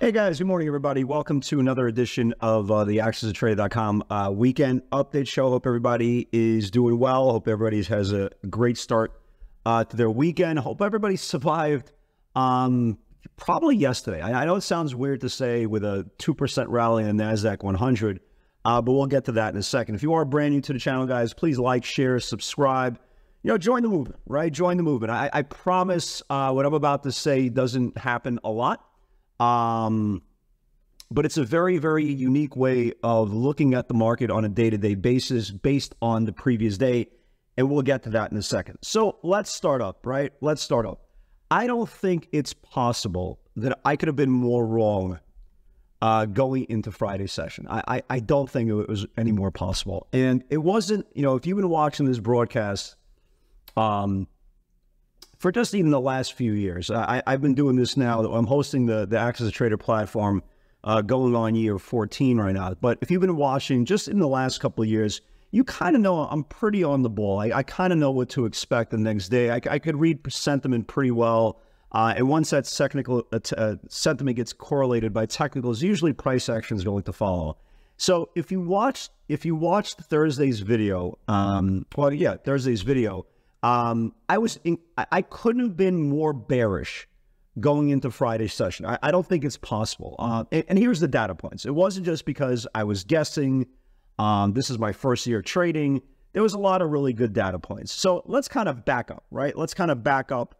Hey guys, good morning, everybody. Welcome to another edition of uh, the AccessATrader.com uh, weekend update show. Hope everybody is doing well. Hope everybody has a great start uh, to their weekend. Hope everybody survived um, probably yesterday. I, I, know it sounds weird to say with a 2% rally in the NASDAQ 100, uh, but we'll get to that in a second. If you are brand new to the channel, guys, please like, share, subscribe. You know, join the movement, right? Join the movement. I, I promise uh, what I'm about to say doesn't happen a lot. Um, but it's a very, very unique way of looking at the market on a day to day basis based on the previous day. And we'll get to that in a second. So let's start up, right? Let's start up. I don't think it's possible that I could have been more wrong uh, going into Friday's session. I, I, I, don't think it was any more possible. And it wasn't, you know, if you've been watching this broadcast, um, for just even the last few years. I, have been doing this now. I'm hosting the, the Access Trader platform uh, going on year 14 right now. But if you've been watching just in the last couple of years, you kind of know I'm pretty on the ball. I, I kind of know what to expect the next day. I, I could read sentiment pretty well. Uh, and once that technical uh, uh, sentiment gets correlated by technicals, usually price action is going to follow. So if you watched if you watched Thursday's video, um, well, yeah, Thursday's video, um, I was in, I couldn't have been more bearish going into Friday's session. I, I don't think it's possible. Uh, and, and, here's the data points. It wasn't just because I was guessing. Um, this is my first year trading. There was a lot of really good data points. So let's kind of back up, right? Let's kind of back up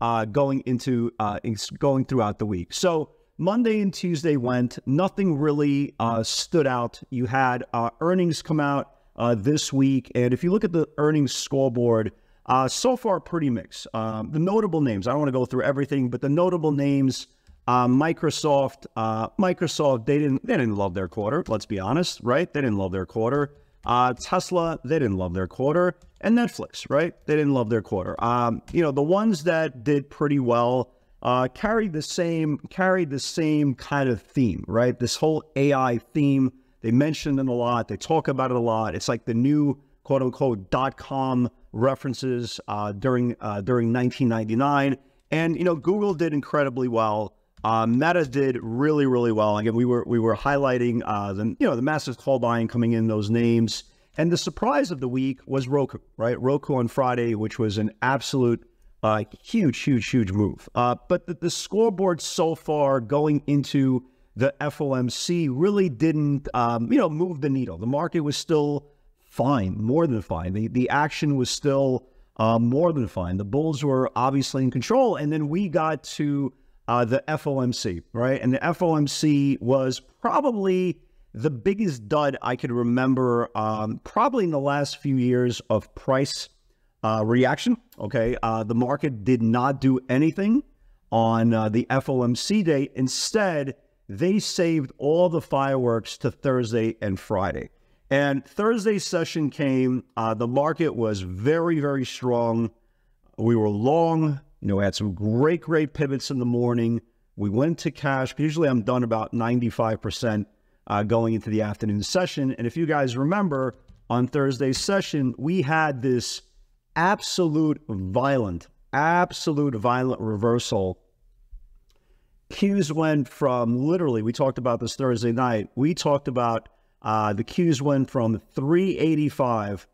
uh, going into uh, going throughout the week. So Monday and Tuesday went. Nothing really uh, stood out. You had uh, earnings come out uh, this week, and if you look at the earnings scoreboard. Uh, so far, pretty mixed. Um, the notable names, I don't want to go through everything, but the notable names, uh, Microsoft, uh, Microsoft, they didn't, they didn't love their quarter. Let's be honest, right? They didn't love their quarter. Uh, Tesla, they didn't love their quarter, and Netflix, right? They didn't love their quarter. Um, you know, the ones that did pretty well uh, carried the same carried the same kind of theme, right? This whole AI theme. They mentioned it a lot. They talk about it a lot. It's like the new quote unquote dot com references uh, during uh, during 1999, and you know Google did incredibly well. Uh, Meta did really really well. Again, we were we were highlighting uh, the you know the massive call buying coming in those names, and the surprise of the week was Roku, right? Roku on Friday, which was an absolute uh, huge huge huge move. Uh, but the, the scoreboard so far going into the FOMC really didn't um, you know move the needle. The market was still fine, more than fine. The, the action was still uh, more than fine. The Bulls were obviously in control. And then we got to uh, the FOMC, right? And the FOMC was probably the biggest dud I could remember, um, probably in the last few years of price uh, reaction. Okay. Uh, the market did not do anything on uh, the FOMC day. Instead, they saved all the fireworks to Thursday and Friday. And Thursday's session came. Uh, the market was very, very strong. We were long. You know, we had some great, great pivots in the morning. We went to cash. Usually I'm done about 95% uh, going into the afternoon session. And if you guys remember, on Thursday's session, we had this absolute violent, absolute violent reversal. Qs went from literally, we talked about this Thursday night, we talked about uh, the Qs went from 385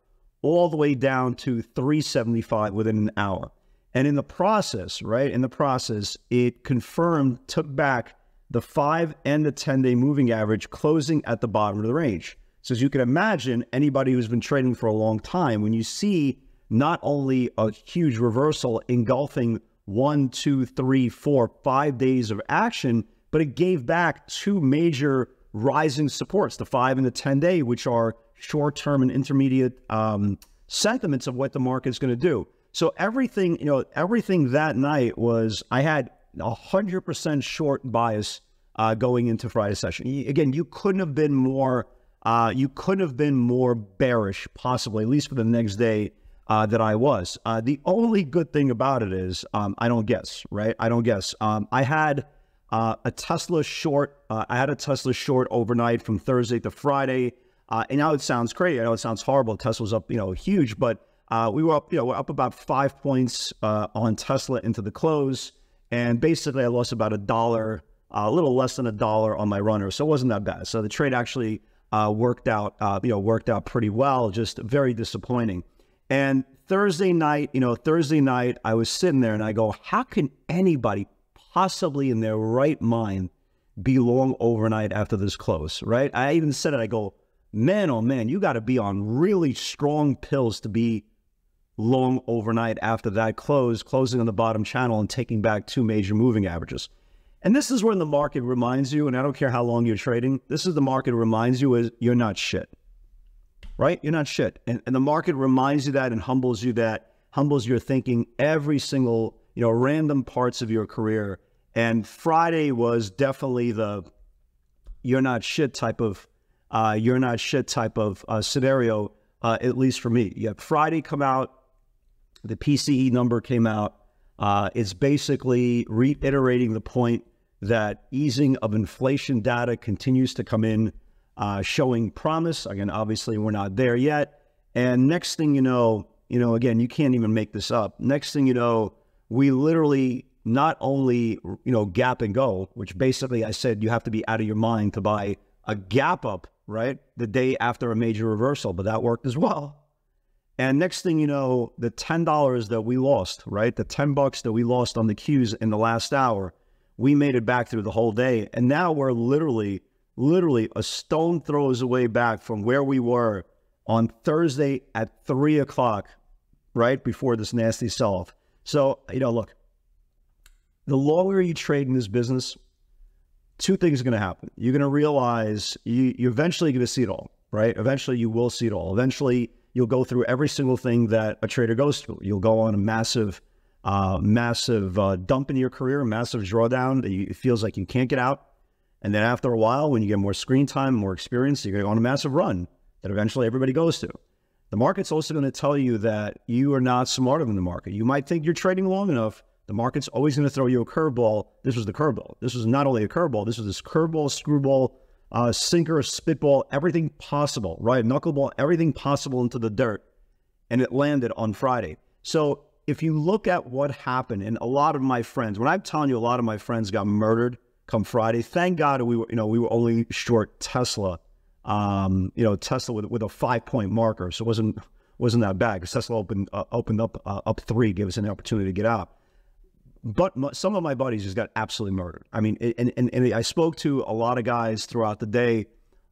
all the way down to 375 within an hour. And in the process, right, in the process, it confirmed, took back the five and the 10 day moving average closing at the bottom of the range. So, as you can imagine, anybody who's been trading for a long time, when you see not only a huge reversal engulfing one, two, three, four, five days of action, but it gave back two major rising supports, the five and the 10 day, which are short term and intermediate um, sentiments of what the market is going to do. So everything, you know, everything that night was, I had a 100% short bias uh, going into Friday session. Again, you couldn't have been more, uh, you couldn't have been more bearish, possibly, at least for the next day, uh, that I was. Uh, the only good thing about it is um, I don't guess, right? I don't guess. Um, I had uh, a Tesla short. Uh, I had a Tesla short overnight from Thursday to Friday. Uh, and now it sounds crazy. I know it sounds horrible. Tesla's up, you know, huge, but uh, we were up, you know, we're up about five points on Tesla into the close. And basically, I lost about a dollar, a little less than a dollar on my runner. So it wasn't that bad. So the trade actually worked out, you know, worked out pretty well. Just very disappointing. And Thursday night, you know, Thursday night, I was sitting there and I go, how can anybody possibly in their right mind be long overnight after this close, right? I even said it, I go, man, oh man, you got to be on really strong pills to be long overnight after that close, closing on the bottom channel and taking back two major moving averages. And this is when the market reminds you, and I don't care how long you're trading, this is the market reminds you is you're not shit right? You're not shit. And, and the market reminds you that and humbles you that, humbles your thinking every single, you know, random parts of your career. And Friday was definitely the you're not shit type of uh, you're not shit type of uh, scenario, uh, at least for me. You have Friday come out, the PCE number came out. Uh, it's basically reiterating the point that easing of inflation data continues to come in uh, showing promise. Again, obviously, we're not there yet. And next thing you know, you know, again, you can't even make this up. Next thing you know, we literally not only, you know, gap and go, which basically I said you have to be out of your mind to buy a gap up, right? The day after a major reversal, but that worked as well. And next thing you know, the $10 that we lost, right? The 10 bucks that we lost on the Qs in the last hour, we made it back through the whole day. And now we're literally literally a stone throws away back from where we were on Thursday at three o'clock, right before this nasty sell off. So, you know, look, the longer you trade in this business, two things are going to happen. You're going to realize you, you're eventually going to see it all, right? Eventually, you will see it all. Eventually, you'll go through every single thing that a trader goes through. You'll go on a massive, uh, massive uh, dump in your career, a massive drawdown that you, it feels like you can't get out. And then after a while, when you get more screen time, more experience, you're going to go on a massive run that eventually everybody goes to. The market's also going to tell you that you are not smarter than the market. You might think you're trading long enough. The market's always going to throw you a curveball. This was the curveball. This was not only a curveball, this was this curveball, screwball, uh, sinker, spitball, everything possible, right? Knuckleball, everything possible into the dirt. And it landed on Friday. So if you look at what happened, and a lot of my friends, when I'm telling you a lot of my friends got murdered come Friday. Thank God we were, you know, we were only short Tesla, um, you know, Tesla with, with a five point marker. So it wasn't, wasn't that bad because Tesla opened, uh, opened up, uh, up three, gave us an opportunity to get out. But some of my buddies just got absolutely murdered. I mean, and, and, and I spoke to a lot of guys throughout the day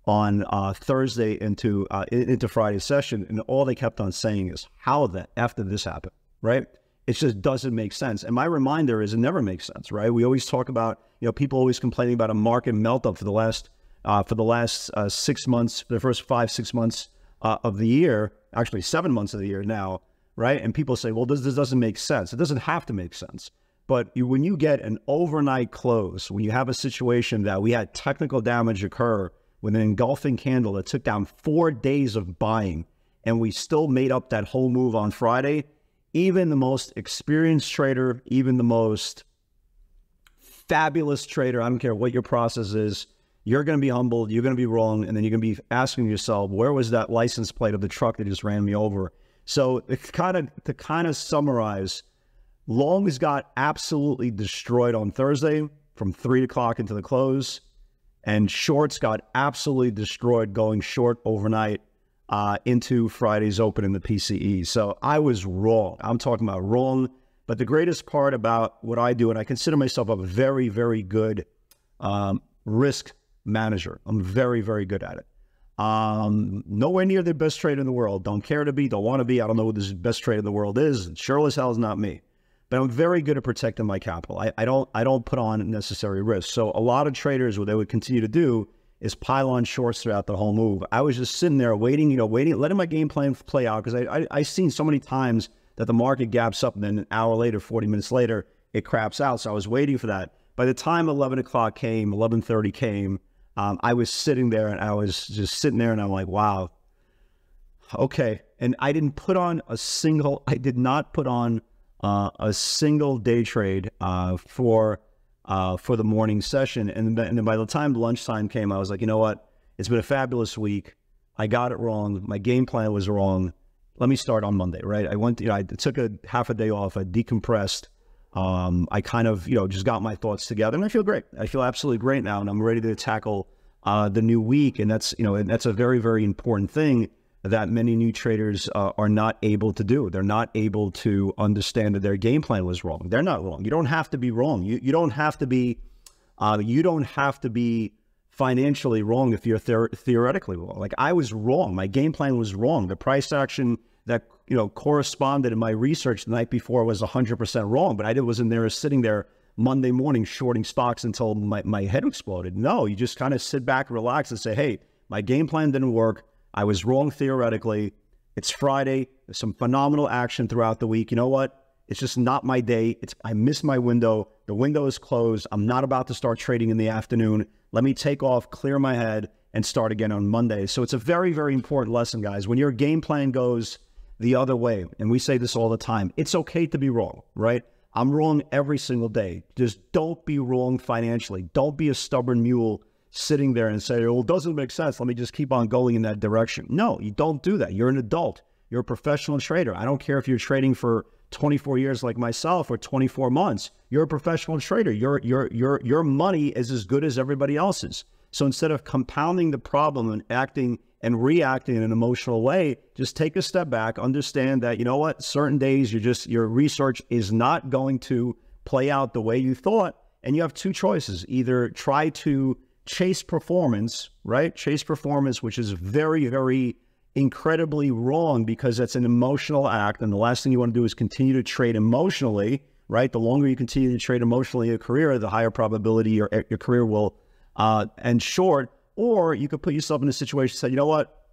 on uh, Thursday into uh, into Friday's session, and all they kept on saying is, "How that after this happened, right? It just doesn't make sense." And my reminder is, it never makes sense, right? We always talk about you know, people always complaining about a market meltdown for the last uh, for the last uh, six months, the first five six months uh, of the year, actually seven months of the year now, right? And people say, well, this, this doesn't make sense. It doesn't have to make sense. But you, when you get an overnight close, when you have a situation that we had technical damage occur with an engulfing candle that took down four days of buying, and we still made up that whole move on Friday, even the most experienced trader, even the most fabulous trader. I don't care what your process is. You're going to be humbled. You're going to be wrong. And then you're going to be asking yourself, where was that license plate of the truck that just ran me over? So kind of to kind of summarize, longs got absolutely destroyed on Thursday from three o'clock into the close, and shorts got absolutely destroyed going short overnight uh, into Friday's open in the PCE. So I was wrong. I'm talking about wrong but the greatest part about what I do, and I consider myself a very, very good um, risk manager. I'm very, very good at it. Um, nowhere near the best trader in the world. Don't care to be, don't want to be. I don't know what the best trader in the world is. Sure as hell is not me. But I'm very good at protecting my capital. I, I don't I don't put on necessary risk. So a lot of traders, what they would continue to do is pile on shorts throughout the whole move. I was just sitting there waiting, you know, waiting, letting my game plan play out because I, I I seen so many times that the market gaps up and then an hour later, 40 minutes later, it craps out. So I was waiting for that. By the time 11 o'clock came, 11.30 came, um, I was sitting there and I was just sitting there and I'm like, wow, okay, And I didn't put on a single, I did not put on uh, a single day trade uh, for uh, for the morning session. And then, and then by the time lunchtime came, I was like, you know what? It's been a fabulous week. I got it wrong. My game plan was wrong. Let me start on Monday, right? I went, you know, I took a half a day off. I decompressed. Um, I kind of, you know, just got my thoughts together, and I feel great. I feel absolutely great now, and I'm ready to tackle uh, the new week. And that's, you know, and that's a very, very important thing that many new traders uh, are not able to do. They're not able to understand that their game plan was wrong. They're not wrong. You don't have to be wrong. You you don't have to be, uh, you don't have to be financially wrong if you're theoretically wrong. Like I was wrong. My game plan was wrong. The price action that you know corresponded in my research the night before was 100% wrong. But I did wasn't there sitting there Monday morning shorting stocks until my, my head exploded. No, you just kind of sit back, relax, and say, hey, my game plan didn't work. I was wrong theoretically. It's Friday. There's some phenomenal action throughout the week. You know what? It's just not my day. It's I missed my window. The window is closed. I'm not about to start trading in the afternoon. Let me take off, clear my head, and start again on Monday. So it's a very, very important lesson, guys. When your game plan goes the other way, and we say this all the time, it's okay to be wrong, right? I'm wrong every single day. Just don't be wrong financially. Don't be a stubborn mule sitting there and say, well, it doesn't make sense. Let me just keep on going in that direction. No, you don't do that. You're an adult. You're a professional trader. I don't care if you're trading for 24 years like myself or 24 months. You're a professional trader. Your your your your money is as good as everybody else's. So instead of compounding the problem and acting and reacting in an emotional way, just take a step back, understand that you know what, certain days you just your research is not going to play out the way you thought and you have two choices. Either try to chase performance, right? Chase performance which is very very incredibly wrong because that's an emotional act. And the last thing you want to do is continue to trade emotionally, right? The longer you continue to trade emotionally in a career, the higher probability your, your career will uh, end short. Or you could put yourself in a situation and say, you know what?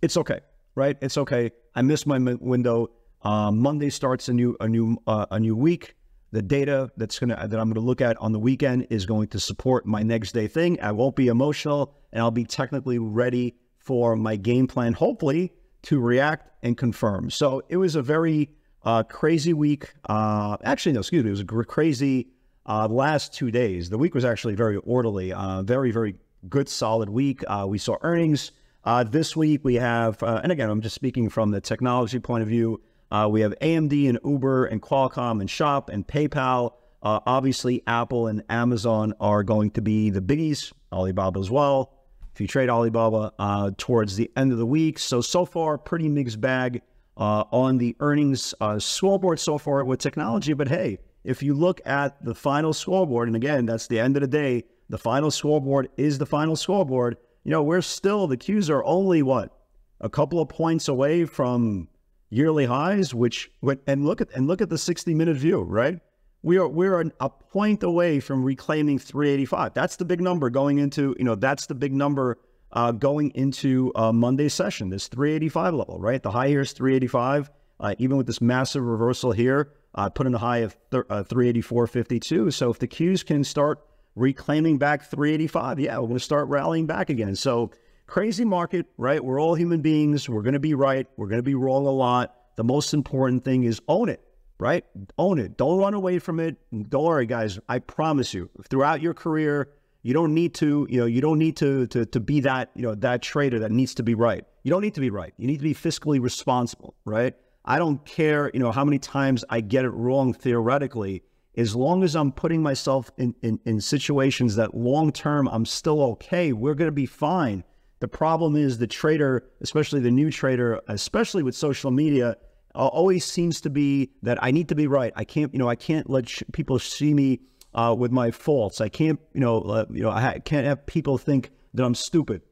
It's okay, right? It's okay. I missed my window. Uh, Monday starts a new a new uh, a new week. The data that's gonna that I'm gonna look at on the weekend is going to support my next day thing. I won't be emotional, and I'll be technically ready for my game plan, hopefully, to react and confirm. So it was a very uh, crazy week. Uh, actually, no, excuse me, it was a crazy uh, last two days. The week was actually very orderly, uh, very, very good, solid week. Uh, we saw earnings. Uh, this week we have, and again, I'm just speaking from the technology point of view. we have AMD and Uber and Qualcomm and Shop and PayPal. obviously, Apple and Amazon are going to be the biggies, Alibaba as well if you trade Alibaba uh, towards the end of the week. So, so far, pretty mixed bag uh, on the earnings uh, scoreboard so far with technology. But hey, if you look at the final scoreboard, and again, that's the end of the day, the final scoreboard is the final scoreboard. You know, we're still, the Qs are only what? A couple of points away from yearly highs, which, and look at, and look at the 60 minute view, right? we are we're a point away from reclaiming 385. That's the big number going into you know that's the big number uh, going into uh, Monday session. This 385 level, right? The high here is 385. Uh, even with this massive reversal here, uh, put in a high of th- uh, 384.52. So if the Qs can start reclaiming back 385, yeah, we're going to start rallying back again. So crazy market, right? We're all human beings. We're going to be right. We're going to be wrong a lot. The most important thing is own it right? Own it. Don't run away from it. Don't worry, guys. I promise you, throughout your career, you don't need to, you know, you don't need to to to be that, you know, that trader that needs to be right. You don't need to be right. You need to be fiscally responsible, right? I don't care, you know, how many times I get it wrong theoretically, as long as I'm putting myself in in, in situations that long term I'm still okay, we're gonna be fine. The problem is the trader, especially the new trader, especially with social media, always seems to be that I need to be right. I can't, you know, I can't let people see me uh, with my faults. I can't, you know, you know, I can't have people think that I'm stupid.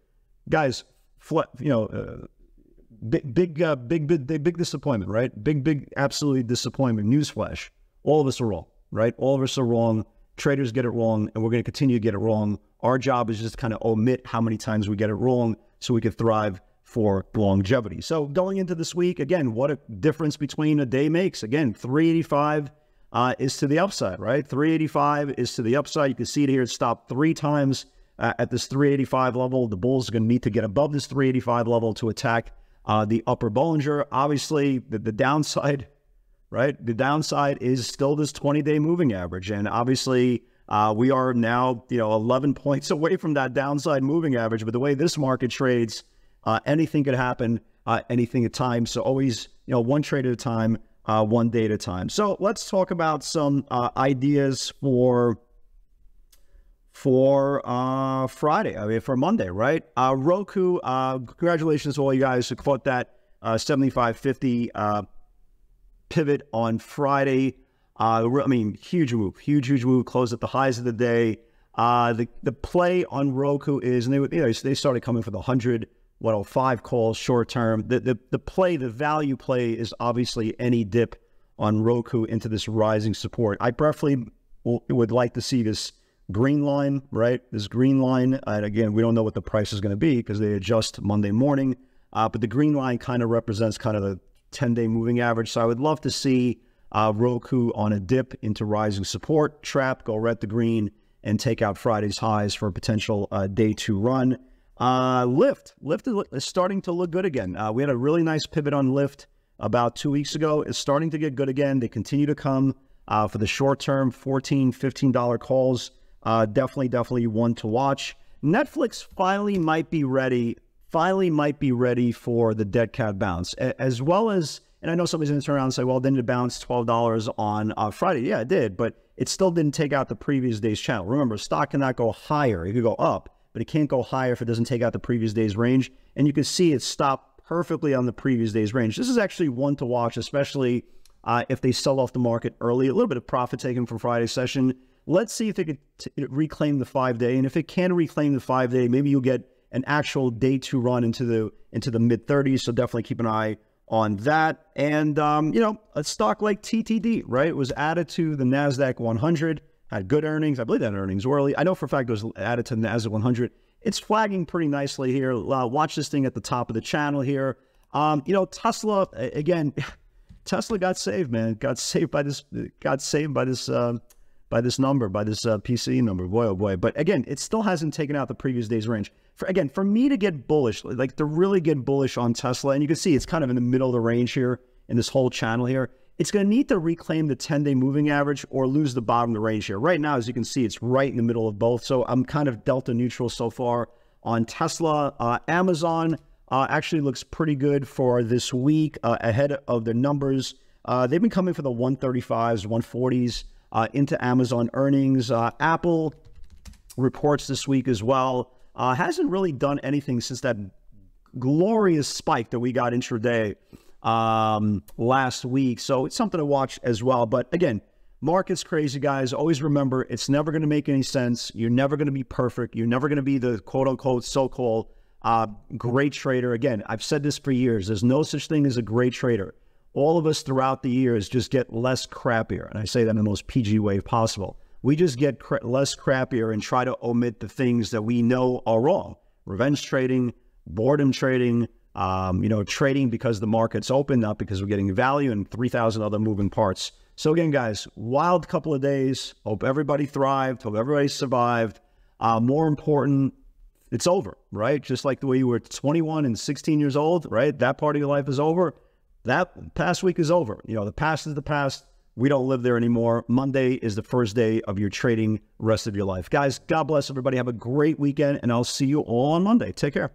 Guys, you know, uh, big, big, uh, big, big, big, big disappointment, right? Big, big, absolutely disappointment. Newsflash: all of us are wrong, right? All of us are wrong. Traders get it wrong, and we're going to continue to get it wrong. Our job is just kind of omit how many times we get it wrong, so we can thrive for longevity. So going into this week, again, what a difference between a day makes. Again, 385 uh, is to the upside, right? 385 is to the upside. You can see it here. It stopped three times uh, at this 385 level. The Bulls are going to need to get above this 385 level to attack uh, the upper Bollinger. Obviously, the, the downside, right? The downside is still this 20 day moving average. And obviously, uh, we are now, you know, 11 points away from that downside moving average. But the way this market trades, uh, anything could happen, uh, anything at time. So always, you know, one trade at a time, uh, one day at a time. So let's talk about some uh, ideas for for uh, Friday, I mean, for Monday, right? Roku, congratulations to all you guys who caught that uh, 7550 uh, pivot on Friday. Uh, I mean, huge move, huge, huge move. Closed at the highs of the day. Uh, the the play on Roku is, and they you know they started coming for the hundred 105 calls short term. The, the the play, the value play is obviously any dip on Roku into this rising support. I preferably would like to see this green line, right? This green line, and again, we don't know what the price is going to be because they adjust Monday morning. Uh, but the green line kind of represents kind of the 10 day moving average. So I would love to see uh, Roku on a dip into rising support, trap, go red to green, and take out Friday's highs for a potential uh, day two run. Uh, Lyft, Lyft is starting to look good again. Uh, we had a really nice pivot on Lyft about two weeks ago. It's starting to get good again. They continue to come uh, for the short term, $14, $15 calls. Uh, definitely, definitely one to watch. Netflix finally might be ready, finally might be ready for the dead cat bounce, as well as, and I know somebody's going to turn around and say, well, didn't it bounce $12 on uh, Friday? Yeah, it did, but it still didn't take out the previous day's channel. Remember, stock cannot go higher. It could go up, but it can't go higher if it doesn't take out the previous day's range. And you can see it stopped perfectly on the previous day's range. This is actually one to watch, especially uh, if they sell off the market early. A little bit of profit taken from Friday's session. Let's see if it could reclaim the five day, and if it can reclaim the five day, maybe you'll get an actual day two run into the into the mid 30s. So definitely keep an eye on that. And um, you know, a stock like TTD, right, it was added to the Nasdaq 100, had good earnings. I believe that earnings were early. I know for a fact it was added to the Nasdaq 100. It's flagging pretty nicely here. Uh, watch this thing at the top of the channel here. Um, you know, Tesla again. Tesla got saved, man. Got saved by this. Got saved by this. Uh, by this number, by this uh, PCE number. Boy, oh boy. But again, it still hasn't taken out the previous day's range. For Again, for me to get bullish, like to really get bullish on Tesla, and you can see it's kind of in the middle of the range here in this whole channel here, it's going to need to reclaim the 10 day moving average or lose the bottom of the range here. Right now, as you can see, it's right in the middle of both. So I'm kind of delta neutral so far on Tesla. Uh, Amazon uh, actually looks pretty good for this week uh, ahead of their numbers. Uh, they've been coming for the 135s, 140s uh, into Amazon earnings. Uh, Apple reports this week as well. Uh, hasn't really done anything since that glorious spike that we got intraday um, last week. So it's something to watch as well. But again, market's crazy, guys. Always remember, it's never going to make any sense. You're never going to be perfect. You're never going to be the quote unquote so called uh, great trader. Again, I've said this for years. There's no such thing as a great trader all of us throughout the years just get less crappier. And I say that in the most PG way possible. We just get less crappier and try to omit the things that we know are wrong. Revenge trading, boredom trading, um, you know, trading because the market's open, not because we're getting value, and 3,000 other moving parts. So, again, guys, wild couple of days. Hope everybody thrived. Hope everybody survived. Uh, more important, it's over, right? Just like the way you were 21 and 16 years old, right? That part of your life is over that past week is over. You know, the past is the past. We don't live there anymore. Monday is the first day of your trading rest of your life. Guys, God bless everybody. Have a great weekend, and I'll see you all on Monday. Take care.